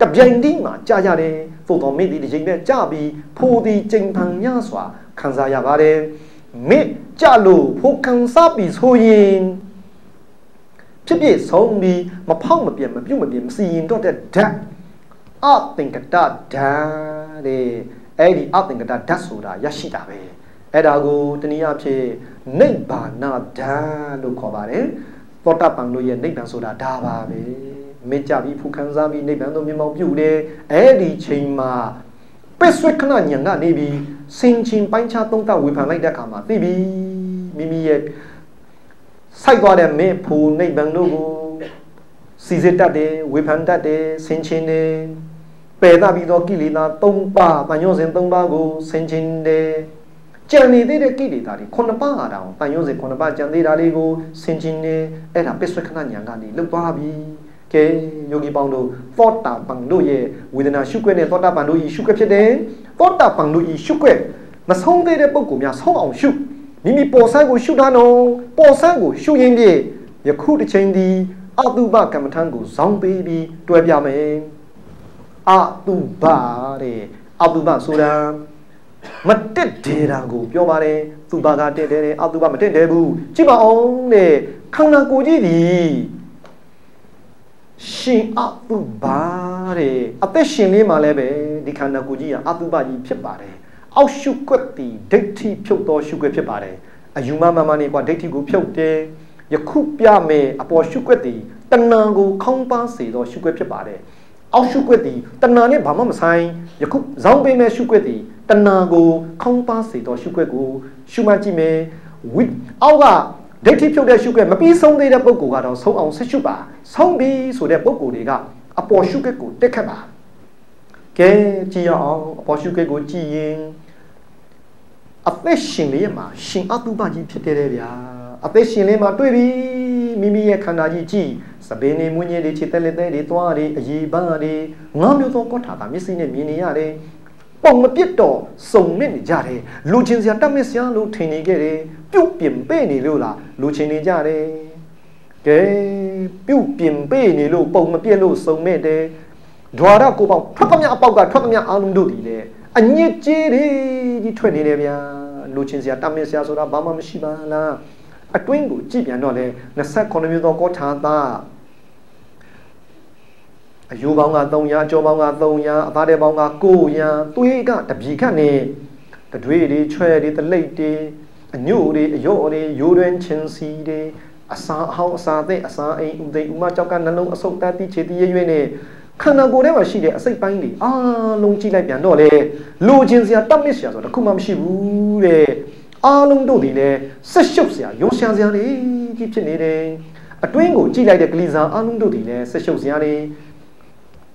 တပြိုင်တည်းမှာကြာကြတယ်သို့တော်မိသည်ဒီချိန်နဲ့ကြာပြီးဖိုးသည်ချိန်ဖန်ရစွာခံစားရပါတယ်မိကြလို့ဖိုးခံစားပြီးဆိုရင်ဖြစ်ဖြစ်ဆုံးပြီးမဖောက်မပြတ်မပြုတ်မပြတ်မစီရင်တော့တဲ့ဓာတ်အသင်္ကတဓာတ်တဲ့အဲ့ဒီအသင်္ကတဓာတ်ဆိုတာရရှိတာပဲအဲ့ဒါကိုတနည်းအားဖြင့်နိဗ္ဗာန်ဓာတ်လို့ခေါ်ပါတယ်သောတာပန်တို့ရဲ့နိဗ္ဗာန်ဆိုတာဒါပါပဲ မင်းကြပြီးဖူခံစားပြီးနိဗ္ဗာန်သို့မြင်မောင်ပြုတယ်အဲ့ဒီချိန်မှာပစ္ဆွေခဏညံကနေပြီးစင်ချင်းပိုင်းခြားသုံးသပ်ဝေဖန်လိုက်တဲ့အခါမှာသိပြီမိမိရဲ့စိုက်သွားတဲ့မေဖူနိဗ္ဗာန်တို့ကိုစီစစ်တတ်တယ်ဝေဖန်တတ်တယ်စင်ချင်းတယ်ပယ်သပြီးတော့ကိလေသာ၃ပါးပညောစဉ်၃ပါးကိုစင်ချင်းတယ်ကြံနေသေးတဲ့ကိလေသာတွေခုနှစ်ပါးဟာတောင်ပညောစဉ်ခုနှစ်ပါးကြံသေးတာလေးကိုစင်ချင်းတယ်အဲ့ဒါပစ္ဆွေခဏညံကနေလုတ်သွားပြီ ကဲယောဂီပေါင်းတို့သောတာပန်တို့ရဲ့ဝေဒနာရှုခွက်နဲ့သောတာပန်တို့ဤရှုခွက်ဖြစ်တယ်သောတာပန်တို့ဤရှုခွက်မဆုံးသေးတဲ့ပုံကိုများဆုံးအောင်ရှုမိမိပေါ်ဆန်းကိုရှုထားနော်ပေါ်ဆန်းကိုရှုရင်းဖြင့်ယခုတစ်ချိန်ဒီအတုပကမ္မထံကိုဇောင်းပေးပြီးတွဲပြမယ်အတုပတဲ့အတုပဆိုတာမတက်တယ်တာကိုပြောပါတယ်သူဘာကတက်တယ်အတုပမတက်တယ်ဘူးကြည့်ပါအောင်တဲ့ခန္ဓာကိုယ်ကြီးဒီ ရှင်အတုပါတဲ့အသက်ရှင်လေးမှာလည်းပဲဒီခန္ဓာကိုယ်ကြီးကအတုပကြီးဖြစ်ပါတယ်အောက်ရှုွက်တီဒိဋ္ဌိဖြုတ်တော်ရှုွက်ဖြစ်ပါတယ်အယူမမမနေကွာဒိဋ္ဌိကိုဖြုတ်တယ်ယခုပြမယ်အပေါ်ရှုွက်တီတဏံကိုခေါင်းပါစေတော်ရှုွက်ဖြစ်ပါတယ်အောက်ရှုွက်တီတဏံနဲ့ဘာမှမဆိုင်ယခုဇောင်းပေးမဲ့ရှုွက်တီတဏံကိုခေါင်းပါစေတော်ရှုွက်ကိုရှုမှတ်ကြည့်မယ်ဝိအောက်က ဒိဋ္ဌိဖြုတ်တဲ့ရှုခွက်မပြီးဆုံးသေးတဲ့ပုဂ္ဂိုလ်ကတော့ဆုံးအောင်ဆက်ရှုပါဆုံးပြီဆိုတဲ့ပုဂ္ဂိုလ်တွေကအပေါ်ရှုခွက်ကိုတက်ခတ်ပါကဲကြည့်ရအောင်အပေါ်ရှုခွက်ကိုကြည့်ရင်အသက်ရှင်လေးမှာရှင်အတုပကြီးဖြစ်တဲ့ဗျာအသက်ရှင်လေးမှာတွေ့ပြီမိမိရဲ့ခန္ဓာကြီးကြည့်စပင်းနေမွေးညင်းတွေခြေသက်လက်သေးတွေသွားတွေအည်ပန်းတွေငါးမျိုးသောကောထာတာမျက်စိနဲ့မြင်နေရတယ် ပုံမပြစ်တော့စုံနဲ့နေကြတယ်လူချင်းစရာတတ်မစ်စရာလို့ထင်နေခဲ့တယ်ပြုတ်ပြင်ပေးနေလို့လားလူချင်းနေကြတယ်ကဲပြုတ်ပြင်ပေးနေလို့ပုံမပြစ်လို့စုံမဲ့တယ်ဒွါရကိုပေါက်ထွက်သမျှအပေါက်ကထွက်သမျှအာလုံးတို့ဒီလေအညစ်ကြေးတွေကြီးထွက်နေတယ်ဗျာလူချင်းစရာတတ်မစ်စရာဆိုတာဘာမှမရှိပါလားအတွင်းကိုကြည့်ပြန်တော့လေ28မျိုးသောကောထာသာ အယိုးပေါင်းက300အကျော်ပေါင်းက300အသားတဲ့ပေါင်းက900သွေးကတပြီခတ်နေတတွေးတွေချွဲတွေတလိပ်တွေအညို့တွေအယော့တွေရိုးတွင်ချင်းစီတွေအစာအဟောင်းအစာသက်အစာအိမ်ဥသိဥမကြောက်ကနှလုံးအဆုတ်တတ်တိခြေတိရွရွနဲ့ခန္ဓာကိုယ်ထဲမှာရှိတဲ့အစိတ်ပိုင်းတွေအားလုံးကြည့်လိုက်ပြန်တော့လေလိုချင်စရာတတ်မစ်စရာဆိုတော့တခုမှမရှိဘူးတဲ့အားလုံးတို့ဒီလည်းဆက်ရှုပ်စရာရုံရှာစရာတွေကြီးဖြစ်နေတယ်အတွင်းကိုကြည့်လိုက်တဲ့ကလေးစားအားလုံးတို့ဒီလည်းဆက်ရှုပ်စရာတွေ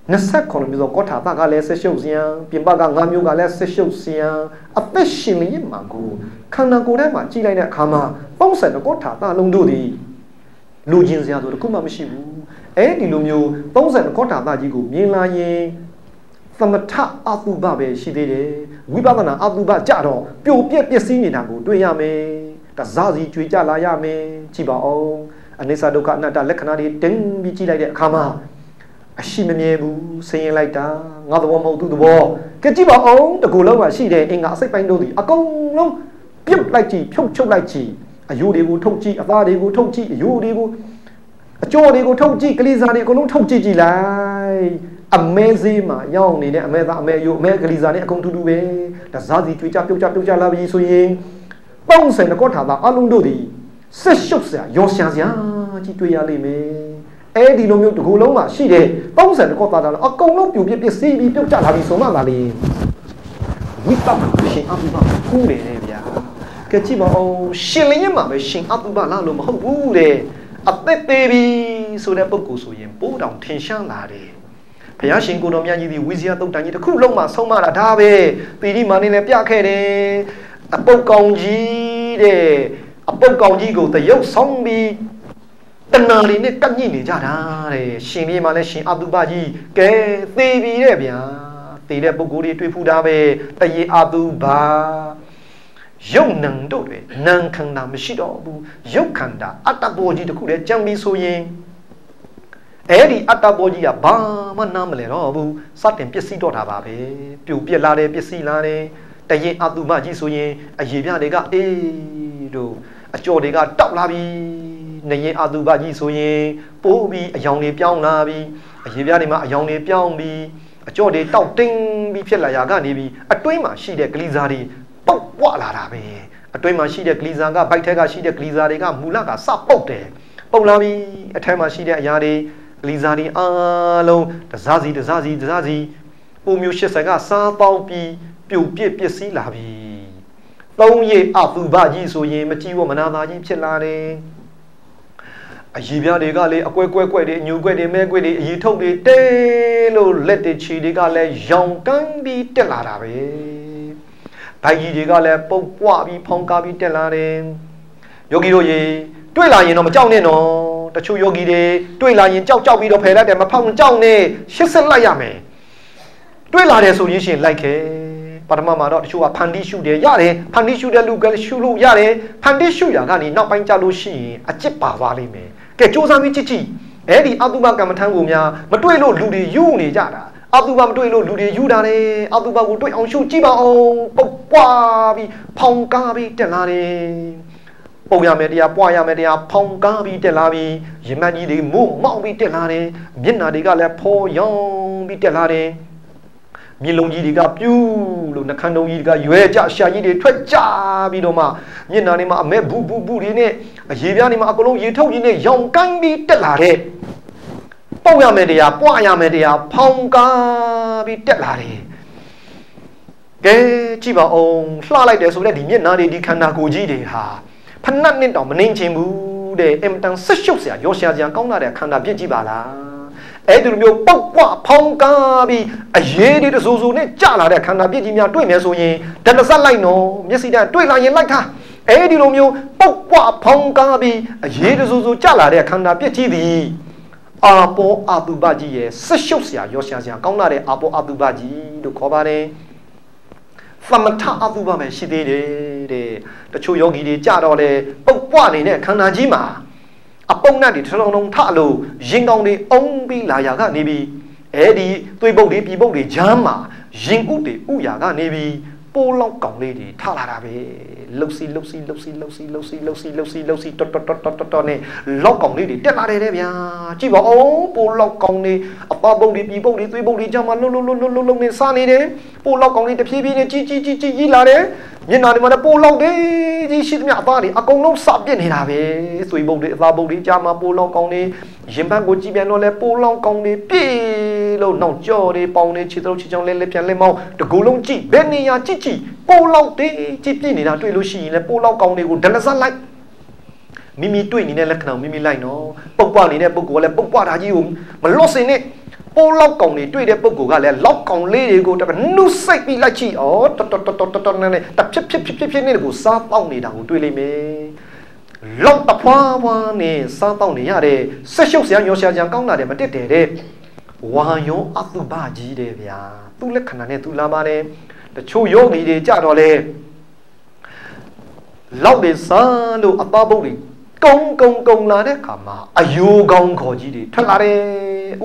29မျိုးသောကောထာတာကလည်းဆက်ရှုပ်စရာပြင်ပက9မျိုးကလည်းဆက်ရှုပ်စရာအသက်ရှင်လျက်မှာကိုခန္ဓာကိုယ်ထဲမှာကြည်လိုက်တဲ့အခါမှာပုံစံကောထာတာလုံးတို့သည်လူချင်းစရာဆိုတခုမှမရှိဘူးအဲဒီလိုမျိုးပုံစံကောထာတာကြီးကိုမြင်လာရင်သမထအတုပပဲရှိသေးတယ်ဝိပဿနာအတုပကြတော့ပျော်ပြက်ပျက်စီးနေတာကိုတွေ့ရမယ်တစားစီကြွေကြလာရမယ်ကြည့်ပါအောင်အနိစ္စဒုက္ခအနတ္တလက္ခဏာတွေတင်းပြီးကြည့်လိုက်တဲ့အခါမှာ အရှိမမြဲဘူးဆင်းရင်လိုက်တာငါသဘောမဟုတ်သူသဘောကြည့်ပါအောင်တကူလုံးကရှိတယ်အင်္ဂါအစိတ်ပိုင်းတို့ဒီအကုန်လုံးပြုတ်လိုက်ကြည့်ဖြုတ်ချုပ်လိုက်ကြည့်အယိုးတွေကိုထုတ်ကြည့်အသားတွေကိုထုတ်ကြည့်အယိုးတွေကိုအကြောတွေကိုထုတ်ကြည့်ကလေးစားတွေအကုန်လုံးထုတ်ကြည့်ကြည့်လိုက်အမဲဈေးမှာရောင်းနေတဲ့အမဲသားအမဲယိုးအမဲကလေးစားတွေအကုန်တူတူပဲဒါဇာစီကြွေကြပြုတ်ကြပြုတ်ကြလာပြီဆိုရင်ပုံစံကောထာတာအလုံးတို့ဒီဆက်ရှုပ်စရာရောရှာစရာကြီးတွေ့ရလိမ့်မယ် အဲ့ဒီလိုမျိုးတကူလုံးမှာရှိတယ်ပုံစံတစ်ခေါက်သားတာအကုန်လုံးပြူပြပစ္စည်းပြီးပြုတ်ကျလာပြီးဆိုမှလာလေဝိပဿနာရှင်အတုပကူးတယ်လေဗျာကကြည့်ပါဦးရှင်လင်းရမှာပဲရှင်အတုပလားလို့မဟုတ်ဘူးတဲ့အသက်သေးပြီဆိုတဲ့ပုဂ္ဂိုလ်ဆိုရင်ပိုးတောင်ထင်ရှားလာတယ်ဘုရားရှင်ကိုတော်မြတ်ကြီးဒီဝိဇ္ဇာတုတ်တန်ကြီးတစ်ခုလုံးမှာဆုံးမတာဒါပဲပီတိမာနေလည်းပြခဲ့တယ်အပုတ်ကောင်ကြီးတဲ့အပုတ်ကောင်ကြီးကိုတရုပ်ဆောင်ပြီး တဏှာတွေနဲ့ကပ်ညိနေကြတာတဲ့ရှင်လေးမှလည်းရှင်အတုပကြီးကဲသေပြီတဲ့ဗျာသေတဲ့ပုဂ္ဂိုလ်တွေတွေ့ဖူးတာပဲတရေအတုပယုံနံတို့တွေနံခန္ဓာမရှိတော့ဘူးယုတ်ခန္ဓာအတ္တဘောကြီးတခုတည်းကြံပြီးဆိုရင်အဲ့ဒီအတ္တဘောကြီးကဘာမှနားမလဲတော့ဘူးစတင်ပစ္စည်းတော့တာပါပဲပြိုပြက်လာတယ်ပစ္စည်းလာတယ်တရင်အတုမကြီးဆိုရင်အရေပြတွေကအေးတို့အကျော်တွေကတောက်လာပြီ နေရင်အတုပကြီးဆိုရင်ပိုးပြီးအယောင်တွေပြောင်းလာပြီအရေပြတွေမှာအယောင်တွေပြောင်းပြီးအကျော်တွေတောက်တင်းပြီးဖြစ်လာရာကနေပြီးအတွင်းမှာရှိတဲ့ဂလီဇာတွေပုတ်ပွားလာတာပဲအတွင်းမှာရှိတဲ့ဂလီဇာကဘိုက်ထက်ကရှိတဲ့ဂလီဇာတွေကမူလကစပုတ်တယ်ပုတ်လာပြီအထက်မှာရှိတဲ့အရာတွေဂလီဇာတွေအားလုံးတစားစီတစားစီတစားစီပုံမျိုး80ကစားပေါင်းပြီးပြုတ်ပြစ်ပစ္စည်းလာပြီသုံးရိပ်အပူဘကြီးဆိုရင်မကြည့်ဝမနာသာကြီးဖြစ်လာတယ် အရီပြားတွေကလည်းအကွဲကွဲကွဲတွေအညူကွဲတွေမဲကွဲတွေအရီထုတ်တွေတဲလို့လက်တွေချီတွေကလည်းရောင်ကန်းပြီးတက်လာတာပဲဘိုက်ကြီးတွေကလည်းပုတ်ပွားပြီးဖောင်းကားပြီးတက်လာတယ်ယောဂီတို့ရေတွေ့လာရင်တော့မကြောက်နဲ့နော်တချို့ယောဂီတွေတွေ့လာရင်ကြောက်ကြောက်ပြီးတော့ဖယ်လိုက်တယ်မဖောင်းကြောက်နဲ့ရှစ်ဆက်လိုက်ရမယ်တွေ့လာတယ်ဆိုရင်ရှင်လိုက်ခဲ့ပထမမှာတော့တချို့ကဖန်တီးရှုတယ်ရတယ်ဖန်တီးရှုတဲ့လူကလည်းရှုလို့ရတယ်ဖန်တီးရှုရကနေနောက်ပိုင်းကြလို့ရှိရင်အကျစ်ပါသွားလိမ့်မယ် ကဲစူးစမ်းပြီးကြည့်ကြည့်အဲ့ဒီအတုပကမ္မထံကိုများမတွေ့လို့လူတွေယူနေကြတာအတုပမတွေ့လို့လူတွေယူတာလေအတုပကိုတွေ့အောင်ရှုကြည့်ပါအောင်ပုတ်ပွားပြီးဖောင်ကားပြီးတက်လာတယ်ပုံရမယ်တရားပွားရမယ်တရားဖောင်ကားပြီးတက်လာပြီးရင်မကြီးတွေမို့မောင်းပြီးတက်လာတယ်မျက်နာတွေကလည်းဖောရောင်ပြီးတက်လာတယ် မျက်လုံးကြီးတွေကပြူးလို့နှခမ်းတုံးကြီးတွေကရွယ်ကြရှာကြီးတွေထွက်ကြပြီးတော့မှမျက်နှာတွေမှာအမဲဘူးဘူးဘူးတွေနဲ့အရေပြားတွေမှာအကလုံးရေထုတ်ကြီးနဲ့ရောင်ကိုင်းပြီးတက်လာတဲ့ပေါက်ရမယ်တရားပွားရမယ်တရားဖောင်းကားပြီးတက်လာတယ်ကဲကြည့်ပါအောင်လှလိုက်တယ်ဆိုတဲ့ဒီမျက်နှာတွေဒီခန္ဓာကိုယ်ကြီးတွေဟာဖဏတ်နဲ့တောင်မနှင်းချင်ဘူးတဲ့အင်မတန်ဆက်ရှုပ်စရာရောရှာစရာကောင်းတာတဲ့ခန္ဓာပြည့်ကြည့်ပါလား အဲ့ဒီလိုမျိုးပောက်ပွားဖောင်းကားပြီးအရေးတွေတဆူဆူနဲ့ကြလာတဲ့ခန္ဓာပြည့်ကြီးများတွေ့မယ်ဆိုရင်ဒဏ္ဍဆက်လိုက်နော်မျက်စိတန်းတွေ့လာရင်လိုက်ထားအဲ့ဒီလိုမျိုးပောက်ပွားဖောင်းကားပြီးအရေးတဆူဆူကြလာတဲ့ခန္ဓာပြည့်ကြီးသည်အာပောအတုပကြီးရဲ့ဆက်ရှုပ်စရာရောရှာစရာကောင်းလာတဲ့အာပောအတုပကြီးလို့ခေါ်ပါတယ်သမထအတုပပဲရှိသေးတယ်တဲ့တချို့ယောဂီတွေကြတော့လေပုတ်ပွားနေတဲ့ခန္ဓာကြီးမှာ အပုံနဲ့တွေထလုံးလုံးထလို့ရင်ကောင်းတွေအုံပြီးလာရာကနေပြီးအဲ့ဒီသွေးပုတ်တွေပြည်ပုတ်တွေဂျမ်းမှာရင်ဥတွေဥရာကနေပြီး ပိုးလောက်ကောင်လေးတွေထလာတာပဲလှုပ်စီလှုပ်စီလှုပ်စီလှုပ်စီလှုပ်စီလှုပ်စီလှုပ်စီလှုပ်စီတော်တော်တော်တော်တော်နဲ့လောက်ကောင်လေးတွေတက်လာတယ်တဲ့ဗျာကြည့်ပါဦးပိုးလောက်ကောင်လေးအပပုတ်တွေပြည်ပုတ်တွေသွေးပုတ်တွေဂျမ်းမှာလှုပ်လှုပ်လှုပ်လှုပ်လှုပ်လှုပ်နေစားနေတယ်ပိုးလောက်ကောင်လေးတဖြည်းဖြည်းနဲ့ကြီးကြီးကြီးကြီးလာတယ်မျက်နှာတွေမှာလည်းပိုးလောက်တယ်ကြီးရှိသမျှအသားတွေအကုန်လုံးစပြစ်နေတာပဲသွေးပုတ်တွေအသားပုတ်တွေကြားမှာပိုးလောက်ကောင်တွေရင်ဘတ်ကိုကြည့်ပြန်တော့လဲပိုးလောက်ကောင်တွေပြေ လို့နောက်ကြော်တွေပေါင်တွေခြေတုပ်ခြေချောင်းလဲလဲပြန်လဲမောင်းတကူလုံးကြည့်ဘယ်နေရာကြည့်ကြည့်ပိုးလောက်တယ်ကြည့်ပြနေတာတွေ့လို့ရှိရင်လဲပိုးလောက်ကောင်တွေကိုဒလဆတ်လိုက်မိမိတွေ့နေတဲ့လက္ခဏာမိမိလိုက်နော်ပုတ်ပွားနေတဲ့ပုဂ္ဂိုလ်ကလည်းပုတ်ပွားတာကြီးကိုမလွတ်စင်နဲ့ပိုးလောက်ကောင်တွေတွေ့တဲ့ပုဂ္ဂိုလ်ကလည်းလောက်ကောင်လေးတွေကိုတပနှုတ်စိတ်ပြီးလိုက်ကြည့်ဩတော်တော်တော်တော်တော်နဲ့တဖြစ်ဖြစ်ဖြစ်ဖြစ်ဖြစ်နဲ့ကိုစားပေါက်နေတာကိုတွေ့လိမ့်မယ်လောက်တဖွာဖွာနဲ့စားပေါက်နေရတဲ့ဆက်ရှုပ်စရာရောရှာကြံကောင်းလာတယ်မတက်တယ်တဲ့ ဝါယောအတုပကြီးတယ်ဗျာသူ့လက္ခဏာနဲ့သူလာပါတယ်တချို့ယောဂီတွေကြတော့လေလောက်တွေစားလို့အပပုတ်တွေကုံကုံကုံလာတဲ့ခါမှာအယိုးကောင်းခေါ်ကြီးတွေထွက်လာတယ်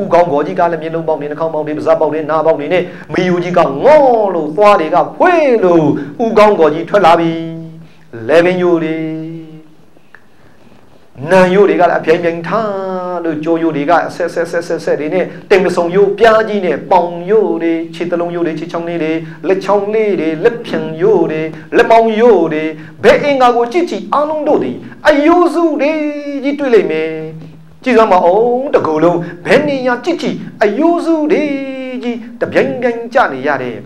ဥကောင်းခေါ်ကြီးကလည်းမျက်လုံးပေါက်နေနှာခေါင်းပေါက်နေပါးစပ်ပေါက်နေနားပေါက်နေနဲ့မီယူကြီးကငေါလို့သွားတွေကဖွေးလို့ဥကောင်းခေါ်ကြီးထွက်လာပြီလေဗင်ယိုတွေနံယိုတွေကလည်းအပြိုင်ပြိုင်ထား လို့ကြိုးယိုတွေကအဆက်ဆက်ဆက်ဆက်ဆက်တွေနဲ့တင်မစုံယိုပြားကြီးနဲ့ပေါင်ယိုတွေခြေတလုံးယိုတွေခြေချောင်းလေးတွေလက်ချောင်းလေးတွေလက်ဖြံယိုတွေလက်မောင်းယိုတွေဘဲအင်္ဂါကိုကြည့်ကြည့်အားလုံးတို့ဒီအယိုးစုတွေကြီးတွေ့လိမ့်မယ်ကြည့်စမ်းပါအောင်တကူလုံးဘယ်နေရာကြည့်ကြည့်အယိုးစုတွေကြီးတပြိုင်ပြိုင်ကြနေရတဲ့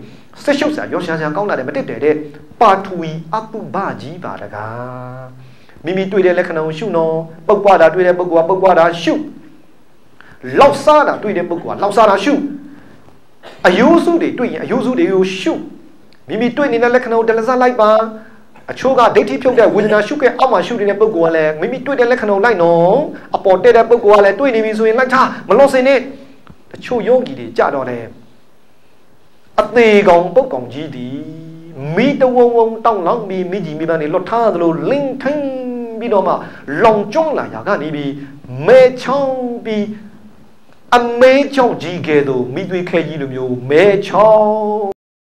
ဆက်ရှုပ်စရာရောရှာရှာကောင်းတာလည်းမတက်တယ်တဲ့ပါထူီအတုဘကြီးပါတကား မိမိတွေ့တဲ့လက္ခဏာကိုရှုနော်ပုတ်ပွားတာတွေ့တဲ့ပုဂ္ဂိုလ်ကပုတ်ပွားတာရှုလောက်စားတာတွေ့တဲ့ပုဂ္ဂိုလ်ကလောက်စားတာရှုအယိုးစုတွေတွေ့ရင်အယိုးစုတွေကိုရှုမိမိတွေ့နေတဲ့လက္ခဏာကိုဒလစားလိုက်ပါအချို့ကဒိဋ္ဌိဖြုတ်တဲ့ဝေဒနာရှုခဲ့အောက်မှာရှုနေတဲ့ပုဂ္ဂိုလ်ကလည်းမိမိတွေ့တဲ့လက္ခဏာလိုက်နော်အပေါ်တက်တဲ့ပုဂ္ဂိုလ်ကလည်းတွေ့နေပြီဆိုရင်လိုက်ထားမလွတ်စင်နဲ့တချို့ယောဂီတွေကြတော့တယ်အသေးကောင်ပုတ်ကောင်ကြီးဒီမိတဝုံဝုံတောင်းလောင်းပြီးမိကြီးမိဘနေလွတ်ထားသလိုလင်းထင်း ပြီးတော့မှလောင်ကျွန်းလာရာကနေပြီးမဲချောင်းပြီးအမေးချောင်းကြီးကဲ့သို့မိသွေးခဲကြီးလိုမျိုးမဲချောင်း